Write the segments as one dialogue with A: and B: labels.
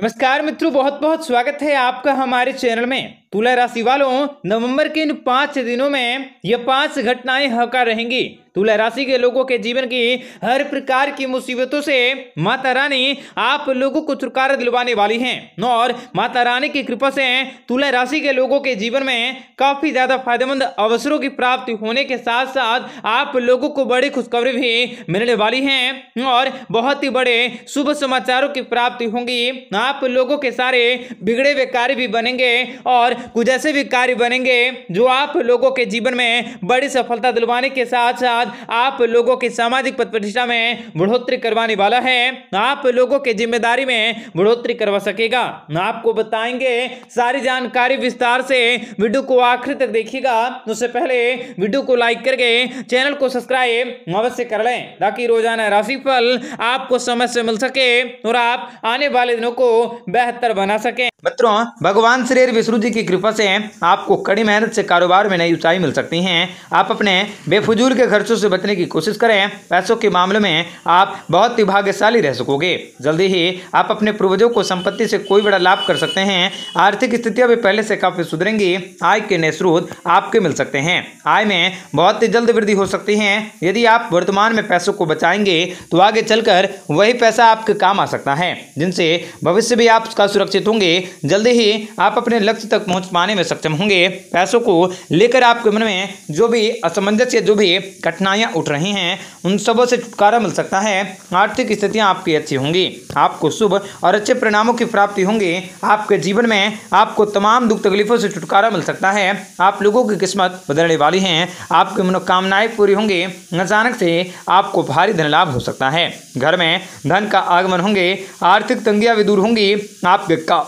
A: नमस्कार मित्रों बहुत बहुत स्वागत है आपका हमारे चैनल में। तुला राशि वालों नवंबर के इन पाँच दिनों में ये पाँच घटनाएँ हका रहेंगी। तुला राशि के लोगों के जीवन की हर प्रकार की मुसीबतों से माता रानी, आप लोगों को छुटकारा दिलवाने वाली हैं। और माता रानी की कृपा से तुला राशि के लोगों के जीवन में काफ़ी ज़्यादा फ़ायदेमंद अवसरों की प्राप्ति होने के साथ साथ आप लोगों को बड़ी खुशखबरी भी मिलने वाली है। और बहुत ही बड़े शुभ समाचारों की प्राप्ति होंगी। आप लोगों के सारे बिगड़े हुए कार्य भी बनेंगे और कुछ ऐसे भी कार्य बनेंगे जो आप लोगों के जीवन में बड़ी सफलता दिलवाने के साथ साथ आप लोगों की सामाजिक पद प्रतिष्ठा में बढ़ोतरी करवाने वाला है। आप लोगों की ज़िम्मेदारी में बढ़ोतरी करवा सकेगा। आपको बताएँगे, सारी जानकारी विस्तार से वीडियो को आखिर तक देखिएगा। उससे पहले वीडियो को लाइक करके चैनल को सब्सक्राइब अवश्य कर लें, ताकि रोज़ाना राशिफल आपको समय से मिल सके और आप आने वाले दिनों को बेहतर बना सके। मित्रों, भगवान श्री विष्णु जी की कृपा से आपको कड़ी मेहनत से कारोबार में नई ऊंचाई मिल सकती है। आप अपने बेफजूल के खर्चों से बचने की कोशिश करें, पैसों के मामले में आप बहुत ही भाग्यशाली रह सकोगे। जल्दी ही आप अपने पूर्वजों को संपत्ति से कोई बड़ा लाभ कर सकते हैं। आर्थिक स्थितियाँ भी पहले से काफ़ी सुधरेंगी। आय के नए स्रोत आपके मिल सकते हैं। आय में बहुत ही जल्द वृद्धि हो सकती है। यदि आप वर्तमान में पैसों को बचाएँगे तो आगे चलकर वही पैसा आपके काम आ सकता है, जिनसे भविष्य भी आपका सुरक्षित होंगे। जल्दी ही आप अपने लक्ष्य तक पहुँच पाने में सक्षम होंगे। पैसों को लेकर आपके मन में जो भी असमंजस या जो भी कठिनाइयाँ उठ रही हैं, उन सबों से छुटकारा मिल सकता है। आर्थिक स्थितियाँ आपकी अच्छी होंगी। आपको शुभ और अच्छे परिणामों की प्राप्ति होंगी। आपके जीवन में आपको तमाम दुख तकलीफों से छुटकारा मिल सकता है। आप लोगों की किस्मत बदलने वाली है। आपकी मनोकामनाएँ पूरी होंगी। अचानक से आपको भारी धन लाभ हो सकता है। घर में धन का आगमन होंगे। आर्थिक तंगियाँ भी दूर होंगी। आपके का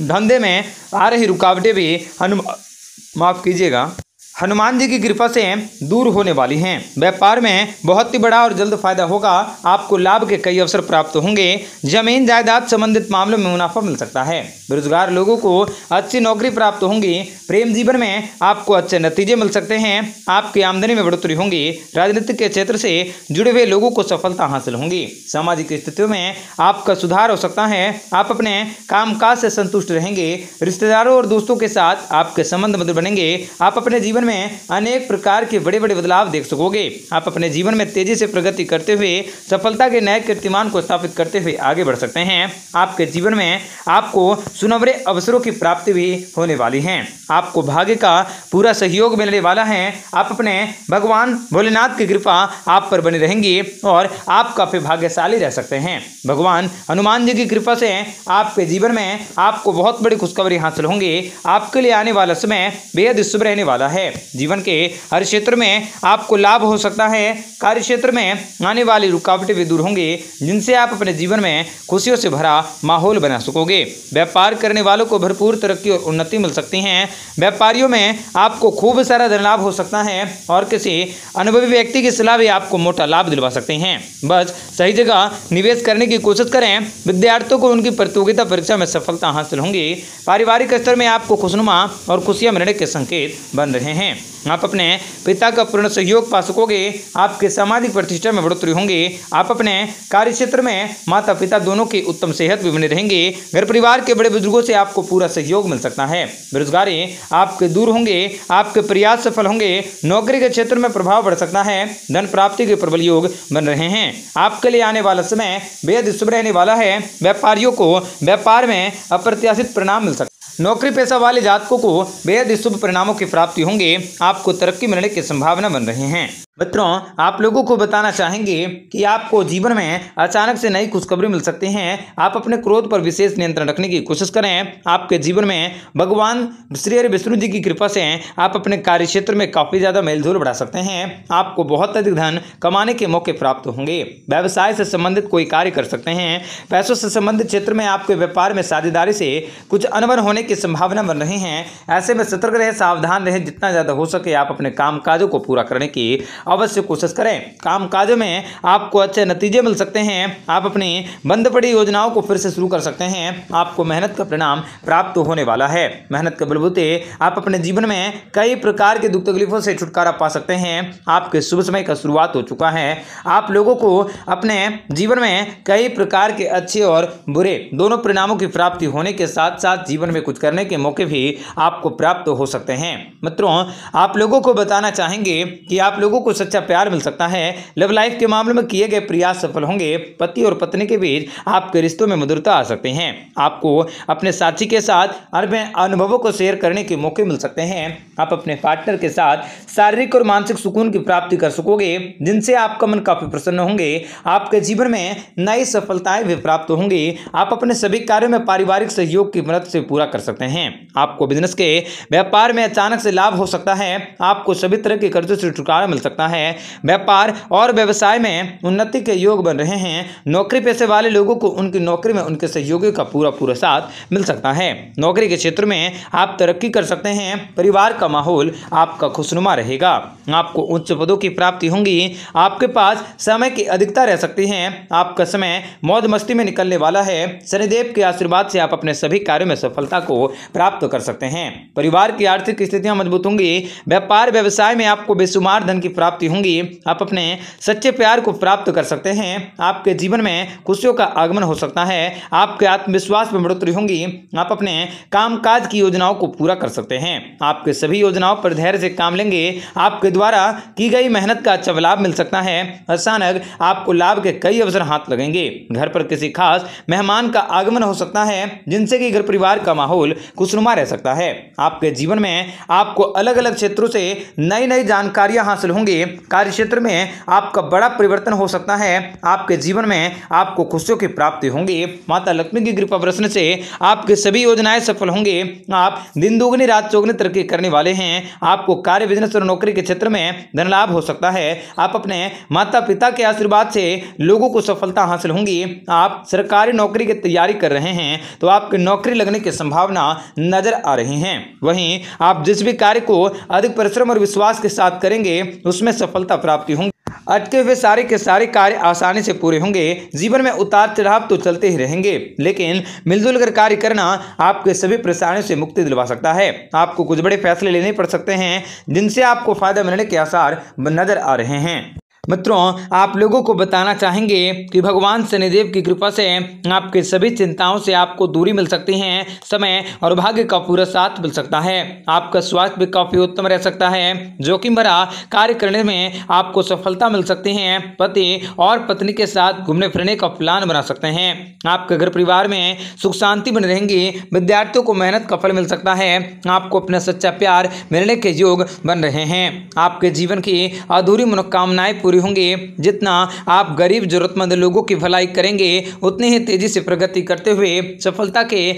A: धंधे में आ रही रुकावटें भी हनुमान माफ़ कीजिएगा। हनुमान जी की कृपा से दूर होने वाली हैं। व्यापार में बहुत ही बड़ा और जल्द फ़ायदा होगा। आपको लाभ के कई अवसर प्राप्त होंगे। ज़मीन जायदाद संबंधित मामलों में मुनाफा मिल सकता है। बेरोजगार लोगों को अच्छी नौकरी प्राप्त होंगी। प्रेम जीवन में आपको अच्छे नतीजे मिल सकते हैं। आपकी आमदनी में बढ़ोतरी होंगी। राजनीतिक के क्षेत्र से जुड़े हुए लोगों को सफलता हासिल होंगी। सामाजिक स्थितियों में आपका सुधार हो सकता है। आप अपने कामकाज से संतुष्ट रहेंगे। रिश्तेदारों और दोस्तों के साथ आपके संबंध मधुर बनेंगे। आप अपने जीवन में अनेक प्रकार के बड़े बड़े बदलाव देख सकोगे। आप अपने जीवन में तेज़ी से प्रगति करते हुए, सफलता के नए कीर्तिमान को स्थापित करते हुए आगे बढ़ सकते हैं। आपके जीवन में आपको सुनवरे अवसरों की प्राप्ति भी होने वाली है। आपको भाग्य का पूरा सहयोग मिलने वाला है। आप अपने भगवान भोलेनाथ की कृपा आप पर बनी रहेंगी और आप काफ़ी भाग्यशाली रह सकते हैं। भगवान हनुमान जी की कृपा से आपके जीवन में आपको बहुत बड़ी खुशखबरी हासिल होंगी। आपके लिए आने वाला समय बेहद शुभ रहने वाला है। जीवन के हर क्षेत्र में आपको लाभ हो सकता है। कार्य क्षेत्र में आने वाली रुकावटें भी दूर होंगी, जिनसे आप अपने जीवन में खुशियों से भरा माहौल बना सकोगे। व्यापार करने वालों को भरपूर तरक्की और उन्नति मिल सकती है। व्यापारियों में आपको खूब सारा धन लाभ हो सकता है और किसी अनुभवी व्यक्ति की सलाह भी आपको मोटा लाभ दिलवा सकते हैं। बस सही जगह निवेश करने की कोशिश करें। विद्यार्थियों को उनकी प्रतियोगिता परीक्षा में सफलता हासिल होंगी। पारिवारिक स्तर में आपको खुशनुमा और खुशियाँ मिलने के संकेत बन रहे हैं। आप अपने पिता का पूर्ण सहयोग पा सकोगे, आपके सामाजिक प्रतिष्ठा में बढ़ोतरी होंगी, आप अपने कार्य क्षेत्र में माता पिता दोनों की उत्तम सेहत भी बने रहेंगे घर परिवार के बड़े बुज़ुर्गों से आपको पूरा सहयोग मिल सकता है। बेरोजगारी आपके दूर होंगे, आपके प्रयास सफल होंगे, नौकरी के क्षेत्र में प्रभाव बढ़ सकता है, धन प्राप्ति के प्रबल योग बन रहे हैं। आपके लिए आने वाला समय बेहद शुभ रहने वाला है, व्यापारियों को व्यापार में अप्रत्याशित परिणाम मिल सकता है नौकरी पेशा वाले जातकों को बेहद शुभ परिणामों की प्राप्ति होंगे। आपको तरक्की मिलने की संभावना बन रहे हैं। मित्रों, आप लोगों को बताना चाहेंगे कि आपको जीवन में अचानक से नई खुशखबरी मिल सकती हैं। आप अपने क्रोध पर विशेष नियंत्रण रखने की कोशिश करें। आपके जीवन में भगवान श्री हरि विष्णु जी की कृपा से आप अपने कार्य क्षेत्र में काफ़ी ज़्यादा मेलजोल बढ़ा सकते हैं। आपको बहुत अधिक धन कमाने के मौके प्राप्त होंगे। व्यवसाय से संबंधित कोई कार्य कर सकते हैं। पैसों से संबंधित क्षेत्र में आपके व्यापार में साझेदारी से कुछ अनवन होने की संभावना बन रही है। ऐसे में सतर्क रहे, सावधान रहे। जितना ज़्यादा हो सके आप अपने काम को पूरा करने की अवश्य कोशिश करें। काम काज में आपको अच्छे नतीजे मिल सकते हैं। आप अपनी बंद पड़ी योजनाओं को फिर से शुरू कर सकते हैं। आपको मेहनत का परिणाम प्राप्त होने वाला है। मेहनत के बलबूते आप अपने जीवन में कई प्रकार के दुख तकलीफों से छुटकारा पा सकते हैं। आपके शुभ समय का शुरुआत हो चुका है। आप लोगों को अपने जीवन में कई प्रकार के अच्छे और बुरे दोनों परिणामों की प्राप्ति होने के साथ साथ जीवन में कुछ करने के मौके भी आपको प्राप्त हो सकते हैं। मित्रों, आप लोगों को बताना चाहेंगे कि आप लोगों को सच्चा प्यार मिल सकता है। लव लाइफ के मामले में किए गए प्रयास सफल होंगे। पति और पत्नी के बीच आपके रिश्तों में मधुरता आ सकते हैं। आपको अपने साथी के साथ अनुभवों को शेयर करने के मौके मिल सकते हैं। आप अपने पार्टनर के साथ शारीरिक और मानसिक सुकून की प्राप्ति कर सकोगे, जिनसे आपका मन काफ़ी प्रसन्न होंगे, आपके जीवन में नई सफलताएँ भी प्राप्त होंगी। आप अपने सभी कार्यों में पारिवारिक सहयोग की मदद से पूरा कर सकते हैं। आपको बिज़नेस के व्यापार में अचानक से लाभ हो सकता है। आपको सभी तरह के कर्जों से छुटकारा मिल सकता है। व्यापार और व्यवसाय में उन्नति के योग बन रहे हैं। नौकरी पेशे वाले लोगों को उनकी नौकरी में उनके सहयोगियों का पूरा पूरा साथ मिल सकता है। नौकरी के क्षेत्र में आप तरक्की कर सकते हैं। परिवार का माहौल आपका खुशनुमा रहेगा। आपको उच्च पदों की प्राप्ति होंगी। आपके पास समय की अधिकता रह सकती है। आपका समय मौज मस्ती में निकलने वाला है। शनिदेव के आशीर्वाद से आप अपने सभी कार्यों में सफलता को प्राप्त कर सकते हैं। परिवार की आर्थिक स्थितियाँ मज़बूत होंगी। व्यापार व्यवसाय में आपको बेशुमार धन की प्राप्ति होंगी। आप अपने सच्चे प्यार को प्राप्त कर सकते हैं। आपके जीवन में खुशियों का आगमन हो सकता है। आपके आत्मविश्वास में बढ़ोतरी होंगी। आप अपने कामकाज की योजनाओं को पूरा कर सकते हैं। आपके सभी योजनाओं पर धैर्य से काम लेंगे। आपके द्वारा की गई मेहनत का अच्छा लाभ मिल सकता है। अचानक आपको लाभ के कई अवसर हाथ लगेंगे। घर पर किसी खास मेहमान का आगमन हो सकता है, जिनसे कि घर परिवार का माहौल खुशनुमा रह सकता है। आपके जीवन में आपको अलग अलग क्षेत्रों से नई नई जानकारियाँ हासिल होंगी। कार्य क्षेत्र में आपका बड़ा परिवर्तन हो सकता है। आपके जीवन में आपको खुशियों की प्राप्ति होंगी। माता लक्ष्मी की कृपा बरसने से आपके सभी योजनाएँ सफल होंगे। आप दिन दोगुनी, रात चौगुनी तरक्की करने वाले हैं, आपको कार्य बिज़नेस और नौकरी के क्षेत्र में धन लाभ हो सकता है। आप अपने माता पिता के आशीर्वाद से लोगों को सफलता हासिल होंगी। आप सरकारी नौकरी की तैयारी कर रहे हैं तो आपकी नौकरी लगने की संभावना नज़र आ रही है। वहीं आप जिस भी कार्य को अधिक परिश्रम और विश्वास के साथ करेंगे, उसमें सफलता प्राप्ति होंगी। अटके हुए सारे के सारे कार्य आसानी से पूरे होंगे। जीवन में उतार चढ़ाव तो चलते ही रहेंगे, लेकिन मिलजुल कर कार्य करना आपके सभी परेशानियों से मुक्ति दिलवा सकता है। आपको कुछ बड़े फैसले लेने पड़ सकते हैं, जिनसे आपको फ़ायदा मिलने के आसार नज़र आ रहे हैं। मित्रों, आप लोगों को बताना चाहेंगे कि भगवान शनिदेव की कृपा से आपके सभी चिंताओं से आपको दूरी मिल सकती है, समय और भाग्य का पूरा साथ मिल सकता है। आपका स्वास्थ्य भी काफ़ी उत्तम रह सकता है। जोखिम भरा कार्य करने में आपको सफलता मिल सकती है। पति और पत्नी के साथ घूमने फिरने का प्लान बना सकते हैं। आपके घर परिवार में सुख शांति बनी रहेंगी। विद्यार्थियों को मेहनत का फल मिल सकता है। आपको अपना सच्चा प्यार मिलने के योग बन रहे हैं। आपके जीवन की अधूरी मनोकामनाएँ पूरी होंगे। जितना आप गरीब, जरूरतमंद लोगों की भलाई करेंगे, उतनी ही तेज़ी से प्रगति करते हुए सफलता के